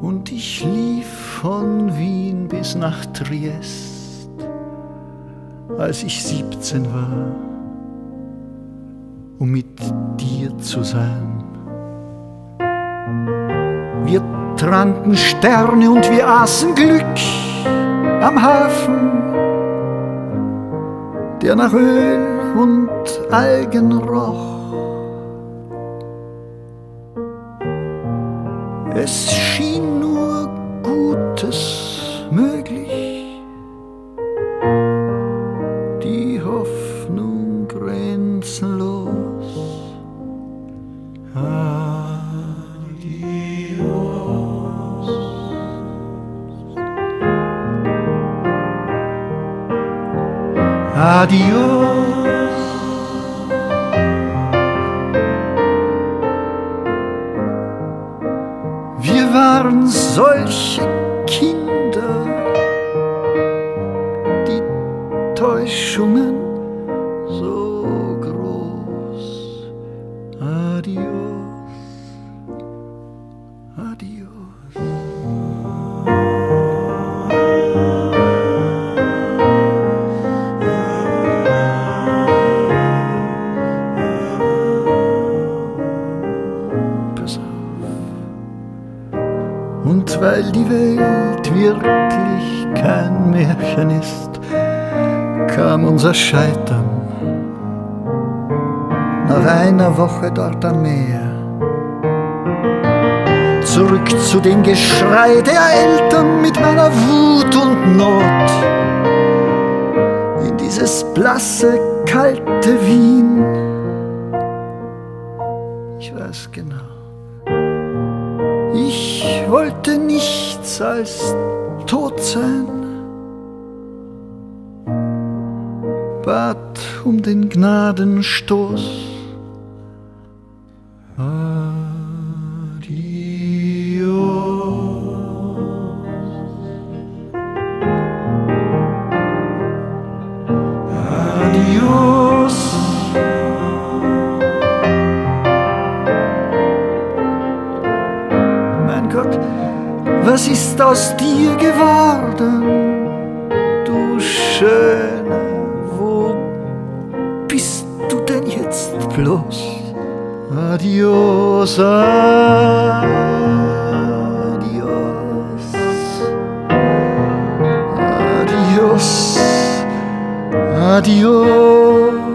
und ich lief von Wien bis nach Triest, als ich 17 war, um mit dir zu sein. Wir tranken Sterne und wir aßen Glück am Hafen, der nach Öl und Algen roch. Es Gutes möglich, die Hoffnung grenzenlos. Adios. Wir waren solche Kinder, die Täuschungen so groß. Adios, adios. Weil die Welt wirklich kein Märchen ist, kam unser Scheitern nach einer Woche dort am Meer. Zurück zu dem Geschrei der Eltern mit meiner Wut und Not. In dieses blasse, kalte Wien. Ich weiß genau. Wollte nichts als tot sein, bat um den Gnadenstoß. Adios. Gott, was ist aus dir geworden, du Schöne? Wo bist du denn jetzt bloß? Adios, adios, adios, adios.